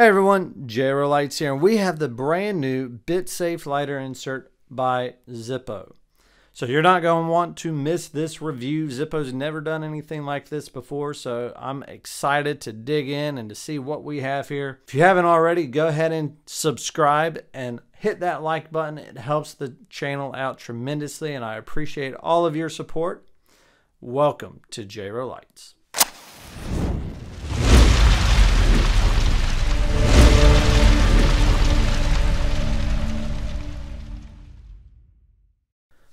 Hey everyone, JRO Lights here, and we have the brand new BitSafe lighter insert by Zippo. So you're not going to want to miss this review. Zippo's never done anything like this before, so I'm excited to dig in and to see what we have here. If you haven't already, go ahead and subscribe and hit that like button. It helps the channel out tremendously, and I appreciate all of your support. Welcome to JRO Lights.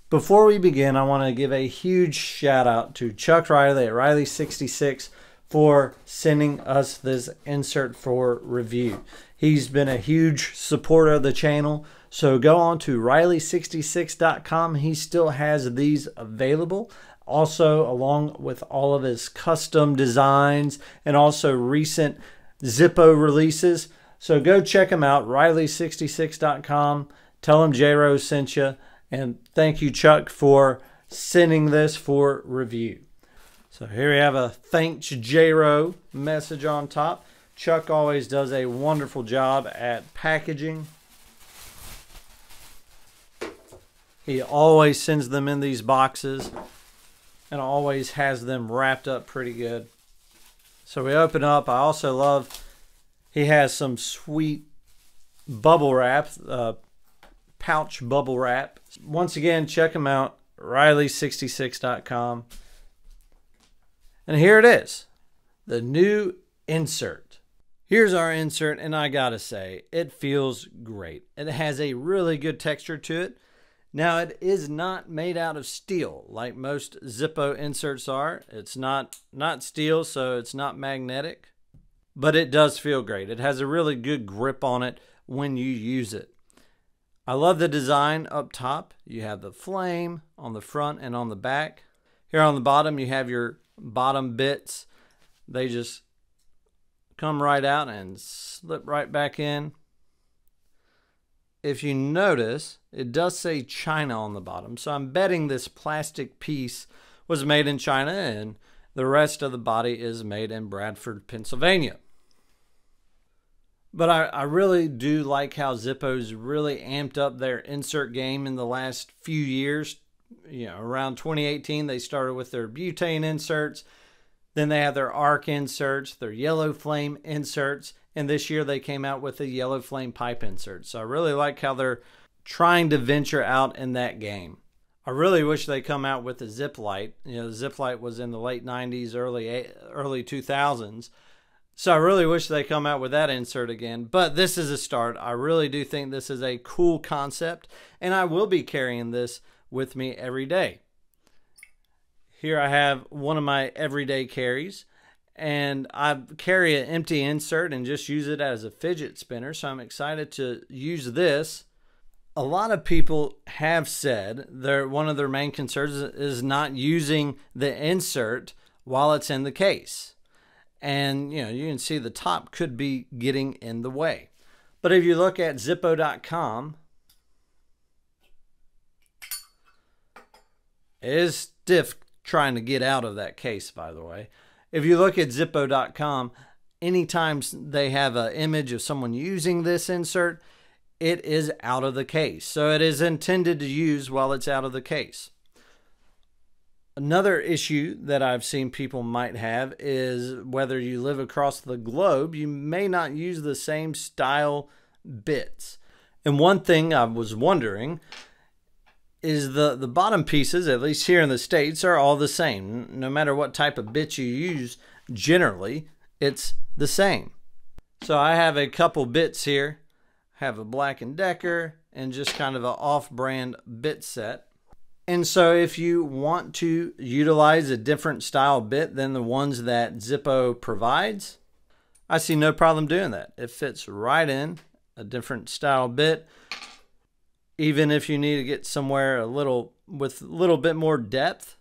Before we begin, I want to give a huge shout out to Chuck Riley at Rileys66 for sending us this insert for review. He's been a huge supporter of the channel. So go on to rileys66.com. He still has these available. Also, along with all of his custom designs and also recent Zippo releases. So go check him out, rileys66.com. Tell him J Rose sent you and thank you, Chuck, for sending this for review. So here we have a thanks JRO message on top. Chuck always does a wonderful job at packaging. He always sends them in these boxes and always has them wrapped up pretty good. So we open up. I also love he has some sweet bubble wrap, uh, pouch bubble wrap. Once again, check them out, Rileys66.com. And here it is, the new insert. Here's our insert, and I gotta say, it feels great. It has a really good texture to it. Now, it is not made out of steel like most Zippo inserts are. It's not, not steel, so it's not magnetic, but it does feel great. It has a really good grip on it when you use it. I love the design up top. You have the flame on the front and on the back. Here on the bottom, you have your bottom bits. They just come right out and slip right back in. If you notice, it does say China on the bottom. So I'm betting this plastic piece was made in China and the rest of the body is made in Bradford, Pennsylvania. But I, I really do like how Zippo's really amped up their insert game in the last few years. You know, around 2018, they started with their butane inserts. Then they have their arc inserts, their yellow flame inserts, and this year they came out with a yellow flame pipe insert. So I really like how they're trying to venture out in that game. I really wish they come out with a zip light. You know, zip light was in the late 90s, early early 2000s. So I really wish they come out with that insert again, but this is a start. I really do think this is a cool concept, and I will be carrying this with me every day. Here I have one of my everyday carries, and I carry an empty insert and just use it as a fidget spinner, so I'm excited to use this. A lot of people have said their one of their main concerns is not using the insert while it's in the case and you know you can see the top could be getting in the way. But if you look at zippo.com it is stiff trying to get out of that case by the way. If you look at zippo.com anytime they have an image of someone using this insert it is out of the case. So it is intended to use while it's out of the case Another issue that I've seen people might have is whether you live across the globe, you may not use the same style bits. And one thing I was wondering is the, the bottom pieces, at least here in the States, are all the same. No matter what type of bit you use, generally, it's the same. So I have a couple bits here. I have a Black & Decker and just kind of an off-brand bit set. And so if you want to utilize a different style bit than the ones that Zippo provides, I see no problem doing that. It fits right in a different style bit. Even if you need to get somewhere a little with a little bit more depth,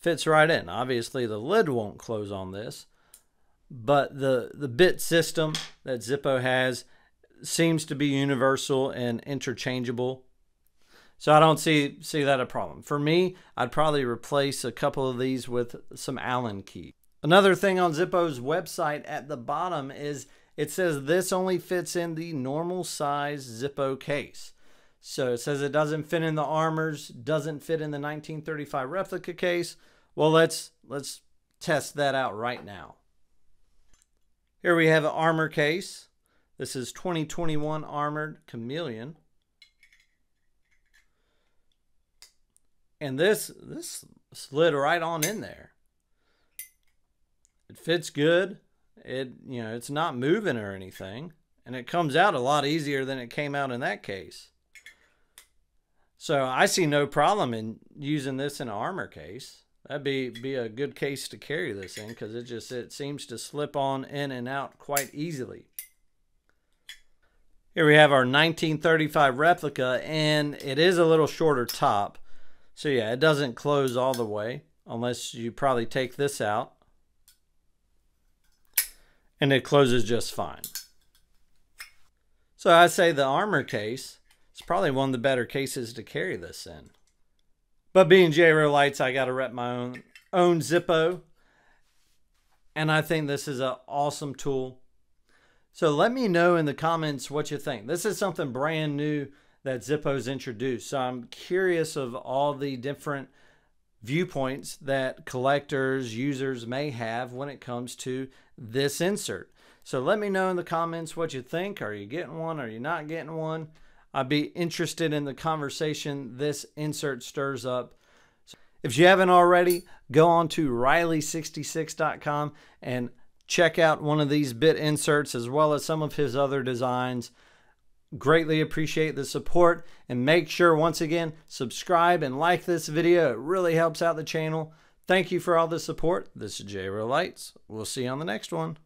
fits right in. Obviously the lid won't close on this, but the, the bit system that Zippo has seems to be universal and interchangeable so I don't see see that a problem. For me, I'd probably replace a couple of these with some Allen key. Another thing on Zippo's website at the bottom is it says this only fits in the normal size Zippo case. So it says it doesn't fit in the Armors, doesn't fit in the 1935 replica case. Well, let's let's test that out right now. Here we have an armor case. This is 2021 Armored Chameleon. And this this slid right on in there. It fits good. It you know, it's not moving or anything, and it comes out a lot easier than it came out in that case. So I see no problem in using this in an armor case. That'd be be a good case to carry this in because it just it seems to slip on in and out quite easily. Here we have our 1935 replica and it is a little shorter top. So yeah, it doesn't close all the way unless you probably take this out. And it closes just fine. So I'd say the armor case is probably one of the better cases to carry this in. But being JRO Lights, I got to rep my own own Zippo. And I think this is an awesome tool. So let me know in the comments what you think. This is something brand new that Zippo's introduced. So I'm curious of all the different viewpoints that collectors, users may have when it comes to this insert. So let me know in the comments what you think. Are you getting one? Are you not getting one? I'd be interested in the conversation this insert stirs up. If you haven't already, go on to Rileys66.com and check out one of these bit inserts as well as some of his other designs. Greatly appreciate the support and make sure once again subscribe and like this video. It really helps out the channel. Thank you for all the support. This is JRO Lights. We'll see you on the next one.